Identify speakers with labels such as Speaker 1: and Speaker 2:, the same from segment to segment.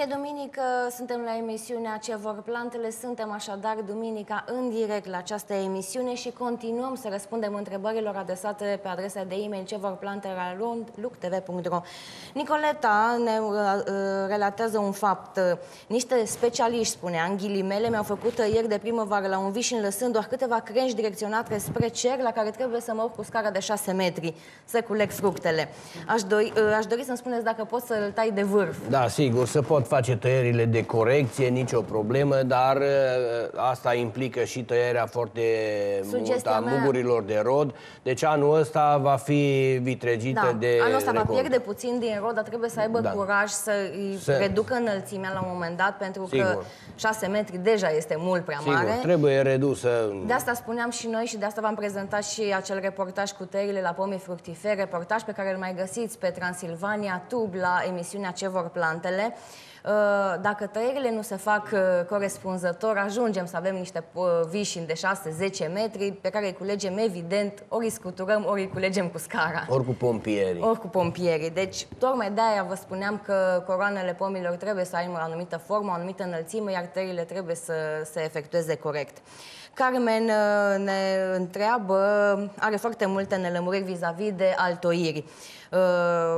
Speaker 1: E duminică, suntem la emisiunea Ce vor plantele, suntem așadar duminica în direct la această emisiune și continuăm să răspundem întrebărilor adresate pe adresa de e-mail ce vor plantele la luctv.ro Nicoleta ne uh, uh, relatează un fapt. Niște specialiști, spunea, în ghilimele, mi-au făcut ieri de primăvară la un vișin lăsând doar câteva crengi direcționate spre cer la care trebuie să mă urc cu scara de 6 metri să culeg fructele. Aș dori, uh, aș dori să-mi spuneți dacă pot să-l tai de vârf.
Speaker 2: Da, sigur, să pot face tăierile de corecție, nicio problemă, dar uh, asta implică și tăierea foarte multă a mugurilor de rod. Deci anul ăsta va fi vitregită
Speaker 1: da.
Speaker 2: de
Speaker 1: Anul ăsta
Speaker 2: record.
Speaker 1: va pierde puțin din rod, dar trebuie să aibă
Speaker 2: Da.
Speaker 1: curaj să îi
Speaker 2: Să-
Speaker 1: reducă înălțimea la un moment dat, pentru că
Speaker 2: Sigur.
Speaker 1: 6 metri deja este mult prea
Speaker 2: Sigur,
Speaker 1: mare.
Speaker 2: trebuie redusă.
Speaker 1: De asta spuneam și noi și de asta v-am prezentat și acel reportaj cu tăierile la pomii fructifere, reportaj pe care îl mai găsiți pe Transilvania Tub la emisiunea Ce vor plantele. Uh, Dacă tăierile nu se fac uh, corespunzător, ajungem să avem niște uh, vișini de 6-10 metri pe care îi culegem evident, ori îi scuturăm, ori îi culegem cu scara.
Speaker 2: Ori cu pompierii.
Speaker 1: Ori cu pompierii. Deci, tocmai de-aia vă spuneam că coroanele pomilor trebuie să aibă o anumită formă, o anumită înălțime, iar tăierile trebuie să se efectueze corect. Carmen uh, ne întreabă, are foarte multe nelămuriri vis-a-vis de altoiri. Uh,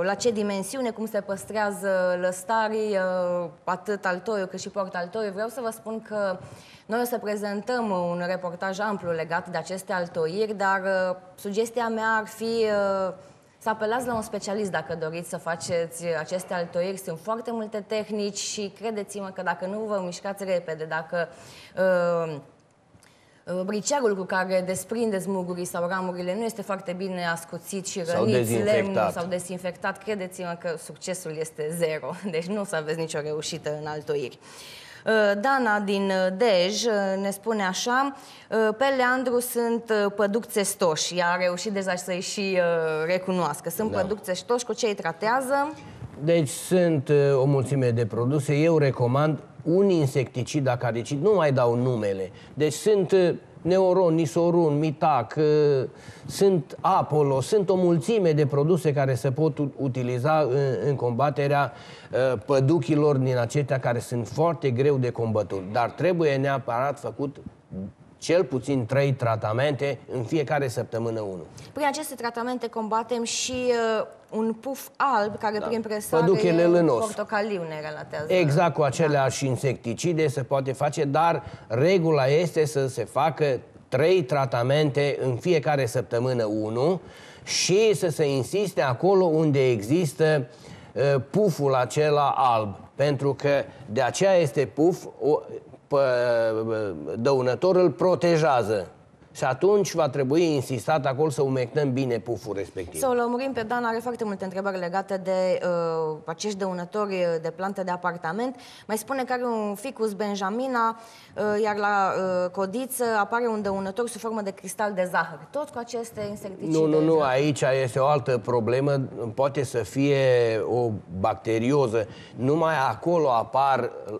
Speaker 1: La ce dimensiune, cum se păstrează lăstarii, uh, atât altoiul cât și portaltoiul. Vreau să vă spun că noi o să prezentăm un reportaj amplu legat de aceste altoiri, dar uh, sugestia mea ar fi uh, să apelați la un specialist dacă doriți să faceți aceste altoiri. Sunt foarte multe tehnici și credeți-mă că dacă nu vă mișcați repede, dacă uh, uh, briceagul cu care desprindeți mugurii sau ramurile nu este foarte bine ascuțit și
Speaker 2: Sau
Speaker 1: răniți
Speaker 2: dezinfectat.
Speaker 1: lemnul sau desinfectat, credeți-mă că succesul este zero. Deci nu o să aveți nicio reușită în altoiri. Uh, Dana din uh, Dej uh, ne spune așa, uh, pe Leandru sunt uh, păduc țestoși, ea a reușit deja să-i și uh, recunoască. Sunt
Speaker 2: Da.
Speaker 1: păduc țestoși, cu ce îi tratează?
Speaker 2: Deci sunt uh, o mulțime de produse. Eu recomand un insecticid acaricid, nu mai dau numele. Deci sunt uh, Neuron, Nisorun, Mitac, uh, sunt Apollo, sunt o mulțime de produse care se pot u- utiliza în, în combaterea uh, păduchilor din aceștia care sunt foarte greu de combătut. Dar trebuie neapărat făcut cel puțin trei tratamente în fiecare săptămână unul.
Speaker 1: Prin aceste tratamente combatem și uh, un puf alb care
Speaker 2: Da.
Speaker 1: prin presare
Speaker 2: Păduchele
Speaker 1: e
Speaker 2: lănos.
Speaker 1: portocaliu ne relatează.
Speaker 2: Exact cu aceleași insecticide se poate face, dar regula este să se facă trei tratamente în fiecare săptămână unu și să se insiste acolo unde există uh, puful acela alb. Pentru că de aceea este puf, o, pă, dăunător îl protejează. Și atunci va trebui insistat acolo să umectăm bine puful respectiv.
Speaker 1: Să o lămurim pe Dan, are foarte multe întrebări legate de uh, acești dăunători de plante de apartament. Mai spune că are un ficus benjamina, uh, iar la uh, codiță apare un dăunător sub formă de cristal de zahăr. Tot cu aceste insecticide.
Speaker 2: Nu, nu, nu, aici este o altă problemă. Poate să fie o bacterioză. Numai acolo apar uh,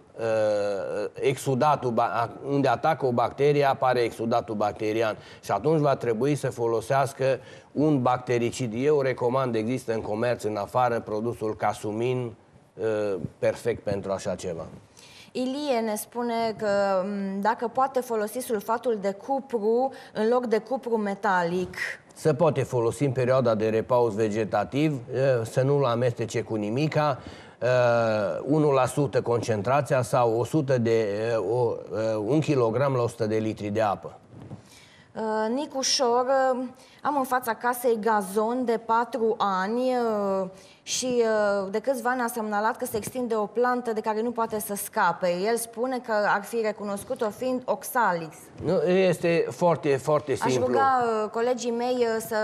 Speaker 2: exudatul, ba- a- unde atacă o bacterie, apare exudatul bacterian. Și atunci va trebui să folosească un bactericid. Eu recomand, există în comerț, în afară, produsul Casumin, uh, perfect pentru așa ceva.
Speaker 1: Ilie ne spune că m, dacă poate folosi sulfatul de cupru în loc de cupru metalic.
Speaker 2: Se poate folosi în perioada de repaus vegetativ, eh, să nu-l amestece cu nimica, eh, 1% concentrația sau 100 de, eh, o, eh, 1 kg la 100 de litri de apă.
Speaker 1: Uh, Nicușor, uh, am în fața casei gazon de 4 ani uh, și uh, de câțiva ani a semnalat că se extinde o plantă de care nu poate să scape. El spune că ar fi recunoscut-o fiind oxalis.
Speaker 2: Nu, este foarte, foarte
Speaker 1: Aș
Speaker 2: simplu.
Speaker 1: ruga uh, colegii mei uh, să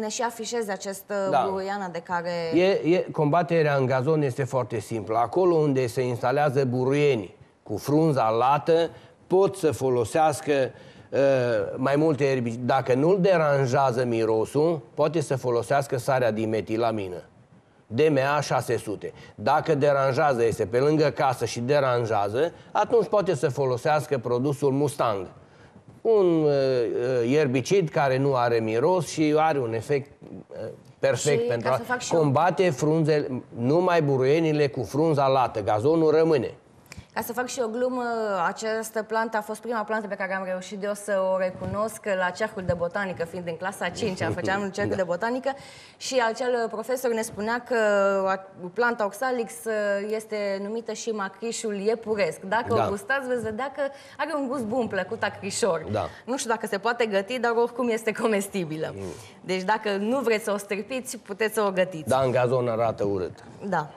Speaker 1: ne și afișeze această
Speaker 2: Da.
Speaker 1: da. buruiană de care...
Speaker 2: E, e, combaterea în gazon este foarte simplă. Acolo unde se instalează buruieni cu frunza lată, pot să folosească uh, mai multe erbicide. Dacă nu-l deranjează mirosul, poate să folosească sarea dimetilamină. DMA 600. Dacă deranjează, este pe lângă casă și deranjează, atunci poate să folosească produsul Mustang. Un uh, uh, ierbicid care nu are miros și are un efect uh, Perfect,
Speaker 1: Și
Speaker 2: pentru
Speaker 1: ca
Speaker 2: a
Speaker 1: să fac și eu-
Speaker 2: combate frunzele, numai buruienile cu frunza lată, gazonul rămâne.
Speaker 1: Ca să fac și o glumă, această plantă a fost prima plantă pe care am reușit eu să o recunosc la cercul de botanică, fiind în clasa 5 făceam cercul
Speaker 2: Da.
Speaker 1: de botanică și acel profesor ne spunea că a- planta Oxalix este numită și macrișul iepuresc. Dacă
Speaker 2: Da.
Speaker 1: o gustați, veți vedea că are un gust bun, plăcut, acrișor.
Speaker 2: Da.
Speaker 1: Nu știu dacă se poate găti, dar oricum este comestibilă. Deci dacă nu vreți să o stripiți, puteți să o gătiți.
Speaker 2: Dar în gazon arată urât.
Speaker 1: Da.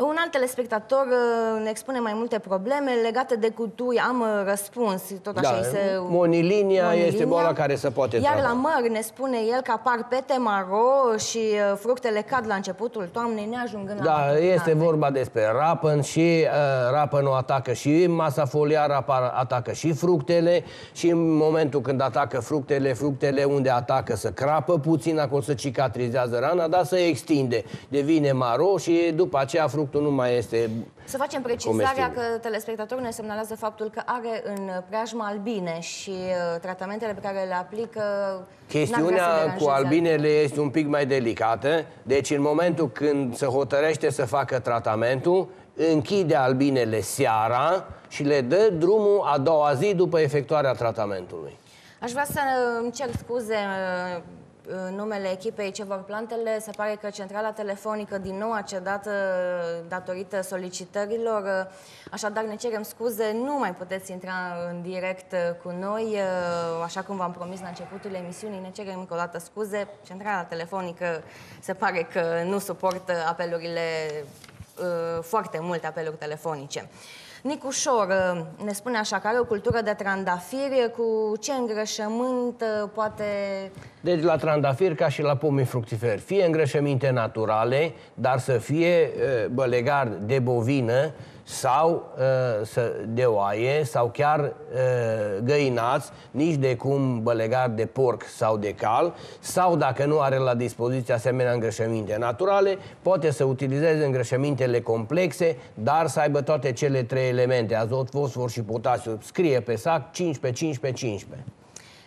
Speaker 1: Un alt telespectator uh, ne expune mai multe probleme legate de cutui. Am uh, răspuns, tot așa
Speaker 2: Da,
Speaker 1: îi se...
Speaker 2: monilinia este boala care se poate
Speaker 1: Iar
Speaker 2: trata.
Speaker 1: la măr ne spune el că apar pete maro și uh, fructele cad la începutul toamnei, neajungând la
Speaker 2: Da,
Speaker 1: maturitate.
Speaker 2: este vorba despre rapăn și uh, rapănul atacă și masa foliară, apar, atacă și fructele și în momentul când atacă fructele, fructele unde atacă să crapă puțin, acolo să cicatrizează rana, dar să extinde, devine maro și după aceea fructul nu mai este
Speaker 1: Să facem precizarea
Speaker 2: comestibil.
Speaker 1: că telespectatorul ne semnalează faptul că are în preajmă albine și uh, tratamentele pe care le aplică n-ar vrea să
Speaker 2: Chestiunea cu
Speaker 1: deranjeze
Speaker 2: albinele este un pic mai delicată, deci în momentul când se hotărăște să facă tratamentul, închide albinele seara și le dă drumul a doua zi după efectuarea tratamentului.
Speaker 1: Aș vrea să îmi cer scuze uh, în numele echipei ce vor plantele. Se pare că centrala telefonică din nou a cedat uh, datorită solicitărilor. Uh, Așadar ne cerem scuze, nu mai puteți intra în direct uh, cu noi, uh, așa cum v-am promis la începutul emisiunii. Ne cerem încă o dată scuze. Centrala telefonică se pare că nu suportă apelurile, uh, foarte multe apeluri telefonice. Nicușor uh, ne spune așa că are o cultură de trandafiri cu ce îngrășământ uh, poate...
Speaker 2: Deci la trandafir ca și la pomii fructiferi, fie îngrășăminte naturale, dar să fie uh, bălegar de bovină sau uh, să, de oaie sau chiar uh, găinați, nici de cum bălegar de porc sau de cal, sau dacă nu are la dispoziție asemenea îngrășăminte naturale, poate să utilizeze îngrășămintele complexe, dar să aibă toate cele trei elemente, azot, fosfor și potasiu. Scrie pe sac 15, 15, 15.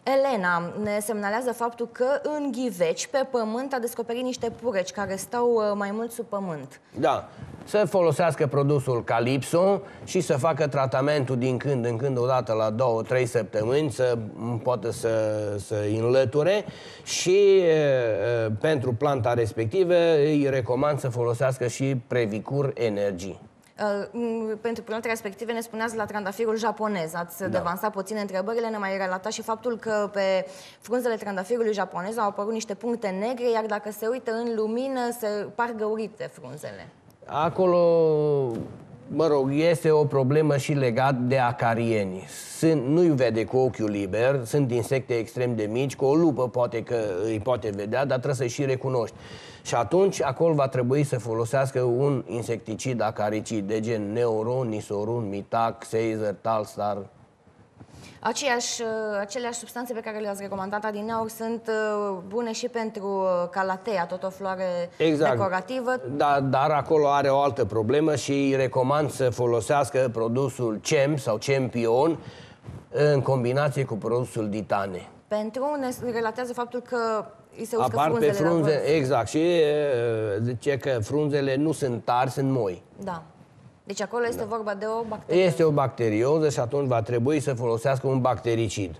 Speaker 1: Elena ne semnalează faptul că în ghiveci, pe pământ, a descoperit niște pureci care stau uh, mai mult sub pământ.
Speaker 2: Da, să folosească produsul Calypso și să facă tratamentul din când în când, o dată la două, trei săptămâni, să m, poată să, să înlăture și e, e, pentru planta respectivă îi recomand să folosească și Previcur Energy.
Speaker 1: Uh, m, Pentru plantele respective ne spuneați la trandafirul japonez. Ați da. devansat puțin întrebările, ne mai relata și faptul că pe frunzele trandafirului japonez au apărut niște puncte negre, iar dacă se uită în lumină, se par găurite frunzele.
Speaker 2: Acolo, mă rog, este o problemă și legat de acarieni. Sunt, nu-i vede cu ochiul liber, sunt insecte extrem de mici, cu o lupă poate că îi poate vedea, dar trebuie să-i și recunoști. Și atunci, acolo va trebui să folosească un insecticid acaricid de gen Neuron, Nisorun, Mitac, Seizer, Talstar.
Speaker 1: Aceiași, uh, aceleași substanțe pe care le-ați recomandat adineauri sunt uh, bune și pentru uh, calatea, tot o floare decorativă.
Speaker 2: Da, dar acolo are o altă problemă și îi recomand să folosească produsul CEM sau Champion în combinație cu produsul Ditane.
Speaker 1: Pentru ne relatează faptul că îi se uscă
Speaker 2: Apar pe
Speaker 1: frunzele la
Speaker 2: frunze,
Speaker 1: vârf.
Speaker 2: exact, și e, zice că frunzele nu sunt tari, sunt moi.
Speaker 1: Da. Deci acolo este vorba de o bacterie.
Speaker 2: Este o bacterioză și atunci va trebui să folosească un bactericid.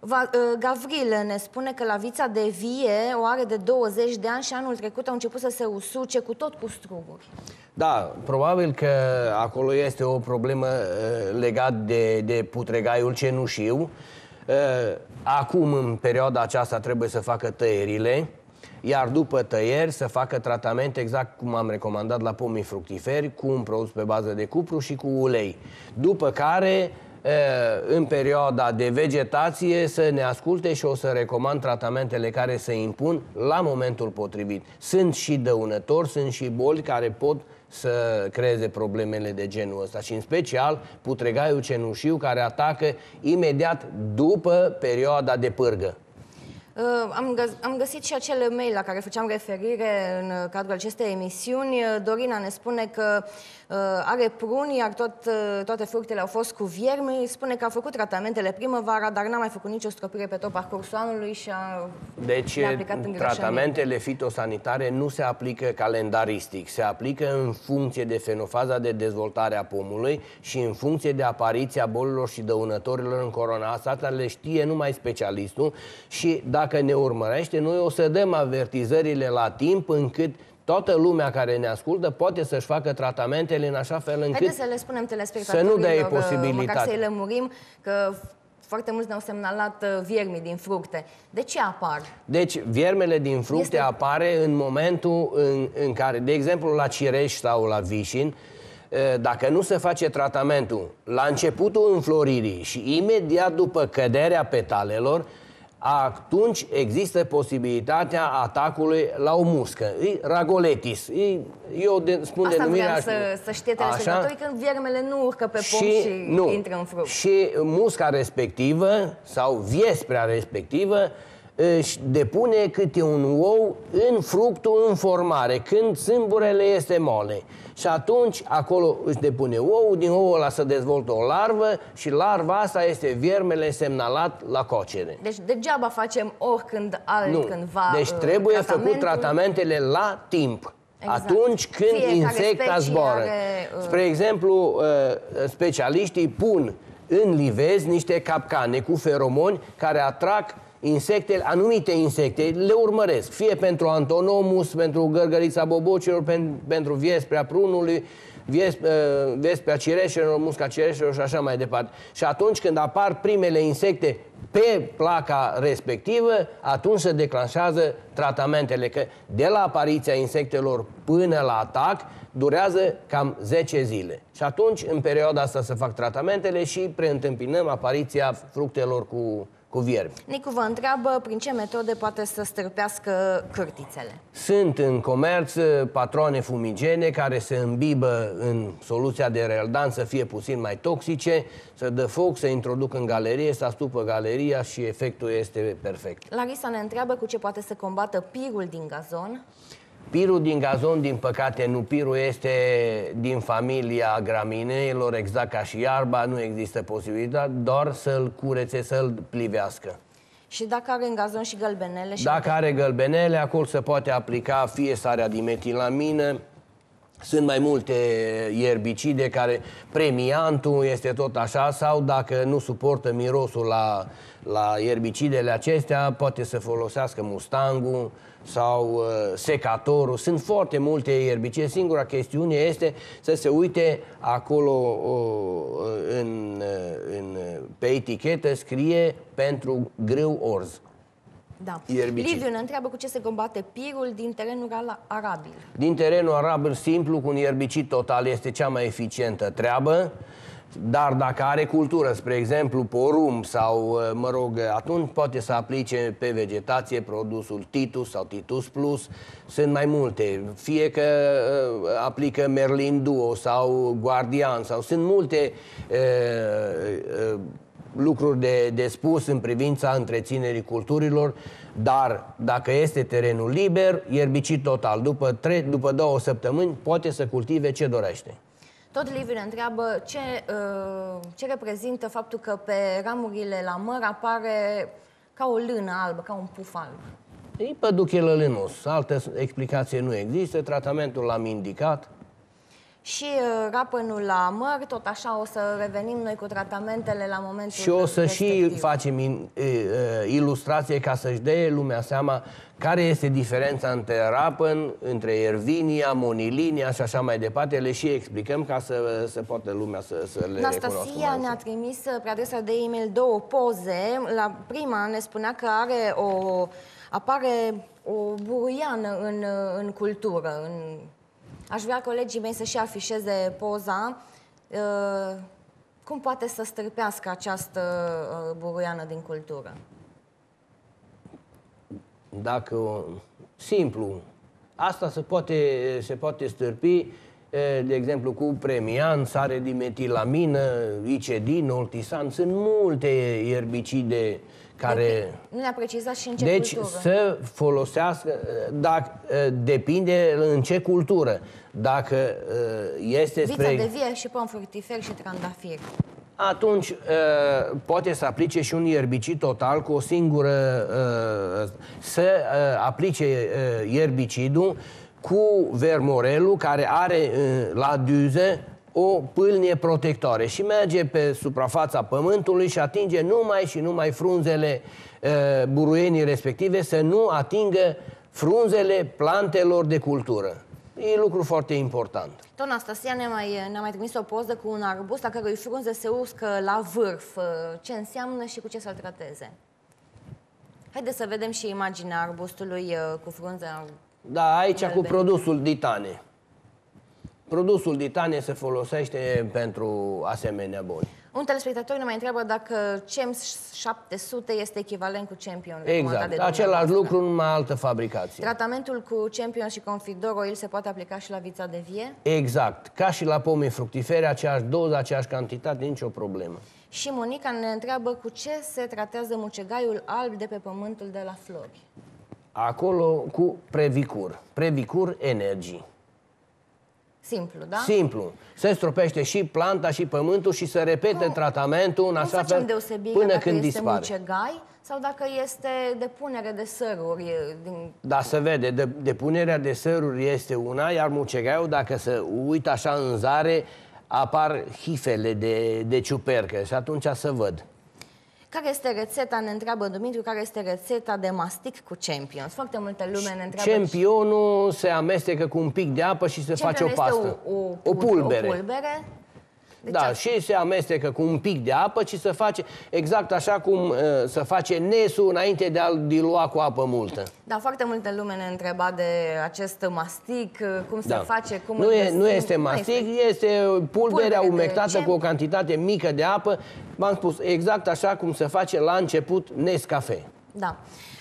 Speaker 1: Va, uh, Gavril ne spune că la vița de vie o are de 20 de ani și anul trecut au început să se usuce cu tot cu struguri.
Speaker 2: Da, probabil că acolo este o problemă uh, legat de, de putregaiul cenușiu. Uh, acum, în perioada aceasta, trebuie să facă tăierile, iar după tăieri să facă tratament exact cum am recomandat la pomii fructiferi, cu un produs pe bază de cupru și cu ulei. După care, uh, în perioada de vegetație, să ne asculte și o să recomand tratamentele care se impun la momentul potrivit. Sunt și dăunători, sunt și boli care pot să creeze problemele de genul ăsta și în special putregaiul cenușiu care atacă imediat după perioada de pârgă.
Speaker 1: Uh, am, găs- am găsit și acel mail la care făceam referire în uh, cadrul acestei emisiuni. Uh, Dorina ne spune că uh, are pruni, iar tot, uh, toate fructele au fost cu viermi. Spune că a făcut tratamentele primăvara, dar n-a mai făcut nicio stropire pe tot parcursul anului și a
Speaker 2: Deci,
Speaker 1: le-a aplicat îngrășăminte.
Speaker 2: tratamentele fitosanitare nu se aplică calendaristic, se aplică în funcție de fenofaza de dezvoltare a pomului și în funcție de apariția bolilor și dăunătorilor în corona. Asta le știe numai specialistul și dacă ne urmărește, noi o să dăm avertizările la timp încât toată lumea care ne ascultă poate să-și facă tratamentele în așa fel încât
Speaker 1: Haideți să le spunem telespectatorilor,
Speaker 2: să nu dea ei
Speaker 1: uh, măcar
Speaker 2: posibilitate.
Speaker 1: să-i lămurim că foarte mulți ne-au semnalat uh, viermii din fructe. De ce apar?
Speaker 2: Deci, viermele din fructe
Speaker 1: Este-
Speaker 2: este... apare în momentul în, în care, de exemplu, la cireș sau la vișin, eh, dacă nu se face tratamentul la începutul înfloririi și imediat după căderea petalelor, atunci există posibilitatea atacului la o muscă. E ragoletis. E, eu de, spun
Speaker 1: Asta
Speaker 2: denumirea...
Speaker 1: vreau să, să știe
Speaker 2: Așa?
Speaker 1: telespectatorii când viermele nu urcă pe pom și,
Speaker 2: nu,
Speaker 1: intră în fruct.
Speaker 2: Și musca respectivă sau viesprea respectivă își depune câte un ou în fructul în formare, când sâmburele este mole. Și atunci acolo își depune ou, din ou ăla se dezvoltă o larvă și larva asta este viermele semnalat la cocere.
Speaker 1: Deci degeaba facem oricând
Speaker 2: Nu.
Speaker 1: altcândva
Speaker 2: Deci
Speaker 1: uh,
Speaker 2: trebuie făcut
Speaker 1: tratamentul.
Speaker 2: tratamentele la timp.
Speaker 1: Exact.
Speaker 2: Atunci când
Speaker 1: Fiecare
Speaker 2: insecta
Speaker 1: specie
Speaker 2: zboară.
Speaker 1: are, uh,
Speaker 2: Spre exemplu, uh, specialiștii pun în livezi niște capcane cu feromoni care atrag insectele, anumite insecte, le urmăresc, fie pentru antonomus, pentru gărgărița bobocilor, pen, pentru viesprea prunului, vies, uh, viesprea cireșelor, musca cireșelor și așa mai departe. Și atunci când apar primele insecte pe placa respectivă, atunci se declanșează tratamentele, că de la apariția insectelor până la atac durează cam 10 zile. Și atunci, în perioada asta, se fac tratamentele și preîntâmpinăm apariția fructelor cu, cu viermi.
Speaker 1: Nicu vă întreabă prin ce metode poate să stârpească cârtițele.
Speaker 2: Sunt în comerț uh, patroane fumigene care se îmbibă în soluția de reldan să fie puțin mai toxice, să dă foc, să introduc în galerie, să astupă galeria și efectul este perfect.
Speaker 1: Larisa ne întreabă cu ce poate să combată pirul din gazon.
Speaker 2: Pirul din gazon, din păcate, nu pirul este din familia gramineilor, exact ca și iarba, nu există posibilitate, doar să-l curețe, să-l plivească.
Speaker 1: Și dacă are în gazon și gălbenele și
Speaker 2: Dacă are gălbenele, acolo se poate aplica fie sarea dimetilamină, sunt mai multe ierbicide care premiantul este tot așa sau dacă nu suportă mirosul la, la ierbicidele acestea, poate să folosească mustangul sau uh, secatorul. Sunt foarte multe ierbicide. Singura chestiune este să se uite acolo uh, în, uh, în, pe etichetă scrie pentru grâu orz.
Speaker 1: Da.
Speaker 2: Ierbicid.
Speaker 1: Liviu ne întreabă cu ce se combate pirul din terenul ala- arabil.
Speaker 2: Din terenul arabil simplu, cu un ierbicid total, este cea mai eficientă treabă. Dar dacă are cultură, spre exemplu porumb sau, uh, mă rog, atunci poate să aplice pe vegetație produsul Titus sau Titus Plus. Sunt mai multe. Fie că uh, aplică Merlin Duo sau Guardian sau sunt multe uh, uh, lucruri de, de spus în privința întreținerii culturilor, dar dacă este terenul liber, ierbicid total. După, tre- după două săptămâni poate să cultive ce dorește.
Speaker 1: Tot Liviu ne întreabă ce, uh, ce reprezintă faptul că pe ramurile la măr apare ca o lână albă, ca un puf alb.
Speaker 2: E păduche lălinos. Altă explicație nu există. Tratamentul l-am indicat.
Speaker 1: Și uh, rapănul la măr, tot așa o să revenim noi cu tratamentele la momentul
Speaker 2: Și o să și
Speaker 1: respectiv.
Speaker 2: facem in, e, e, ilustrație ca să-și dea lumea seama care este diferența între rapăn, între ervinia, monilinia și așa mai departe. Le și explicăm ca să, să poată lumea să, să le recunoască.
Speaker 1: Anastasia
Speaker 2: mai
Speaker 1: ne-a
Speaker 2: ușor.
Speaker 1: trimis uh, pe adresa de e-mail două poze. La prima ne spunea că are o, apare o buruiană în, uh, în cultură. În... Aș vrea colegii mei să și afișeze poza. Uh, Cum poate să stârpească această uh, buruiană din cultură?
Speaker 2: Dacă, simplu, asta se poate, se poate stârpi, e, de exemplu, cu premian, sare dimetilamină, icedin, oltisan, sunt multe ierbicide care...
Speaker 1: Nu ne-a precizat și în ce
Speaker 2: Deci
Speaker 1: cultură.
Speaker 2: să folosească, dacă, depinde în ce cultură. Dacă este
Speaker 1: Vița
Speaker 2: spre...
Speaker 1: de vie și pom fructifer și trandafir.
Speaker 2: atunci uh, poate să aplice și un ierbicid total cu o singură... uh, să uh, aplice uh, ierbicidul cu vermorelul care are uh, la duză o pâlnie protectoare și merge pe suprafața pământului și atinge numai și numai frunzele uh, buruienii respective, să nu atingă frunzele plantelor de cultură. E lucru foarte important.
Speaker 1: Tot Anastasia ne-a mai, ne mai trimis o poză cu un arbust a cărui frunze se uscă la vârf. Ce înseamnă și cu ce să-l trateze? Haideți să vedem și imaginea arbustului uh, cu frunze.
Speaker 2: Da, aici
Speaker 1: Galben.
Speaker 2: cu produsul ditane. Produsul ditane se folosește pentru asemenea boli.
Speaker 1: Un telespectator ne mai întreabă dacă CEMS 700 este echivalent cu Champion. recomandat
Speaker 2: Exact,
Speaker 1: de
Speaker 2: același
Speaker 1: dumneavoastră.
Speaker 2: lucru, numai altă fabricație.
Speaker 1: Tratamentul cu Champion și Confidor Oil se poate aplica și la vița de vie?
Speaker 2: Exact, ca și la pomii fructifere, aceeași doză, aceeași cantitate, nicio problemă.
Speaker 1: Și Monica ne întreabă cu ce se tratează mucegaiul alb de pe pământul de la flori.
Speaker 2: Acolo cu Previcur. Previcur Energy.
Speaker 1: Simplu, da?
Speaker 2: Simplu. Se stropește și planta și pământul și se repete
Speaker 1: Cum-
Speaker 2: tratamentul în
Speaker 1: Cum
Speaker 2: așa
Speaker 1: facem
Speaker 2: fel
Speaker 1: deosebirea
Speaker 2: până
Speaker 1: dacă
Speaker 2: când
Speaker 1: este
Speaker 2: dispare.
Speaker 1: mucegai sau dacă este depunere de săruri e, din...
Speaker 2: Da, se vede, de, depunerea de săruri este una, iar mucegaiul, dacă se uită așa în zare, apar hifele de, de ciupercă și atunci se văd.
Speaker 1: Care este rețeta, ne întreabă Dumitru, care este rețeta de mastic cu Champions? Foarte multă lume ne întreabă...
Speaker 2: Championul se amestecă cu un pic de apă și se face o
Speaker 1: Champion
Speaker 2: pastă.
Speaker 1: este o, o,
Speaker 2: o pulbere.
Speaker 1: O pulbere. Deci
Speaker 2: da,
Speaker 1: asta-
Speaker 2: și se amestecă cu un pic de apă și se face exact așa cum uh, se face nesul înainte de a-l dilua cu apă multă.
Speaker 1: Da, foarte multă lume ne întreba de acest mastic, cum se
Speaker 2: Da.
Speaker 1: face, cum
Speaker 2: nu,
Speaker 1: îl
Speaker 2: e,
Speaker 1: găsim.
Speaker 2: nu este mastic, este pulberea
Speaker 1: Pulbere de
Speaker 2: umectată
Speaker 1: cem-
Speaker 2: cu o cantitate mică de apă. V-am spus, exact așa cum se face la început Nescafe.
Speaker 1: Da.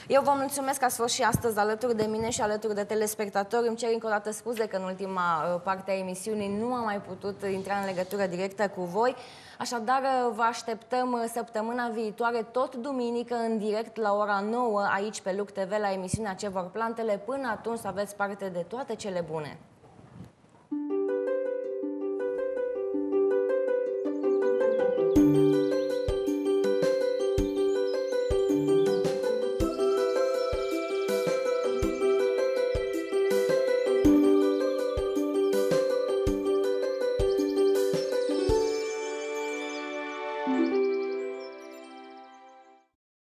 Speaker 1: Eu vă mulțumesc că ați fost și astăzi alături de mine și alături de telespectatori. Îmi cer încă o dată scuze că în ultima uh, parte a emisiunii nu am mai putut intra în legătură directă cu voi. Așadar, uh, vă așteptăm uh, săptămâna viitoare, tot duminică, în direct la ora 9, aici pe Luc TV, la emisiunea Ce vor plantele. Până atunci să aveți parte de toate cele bune.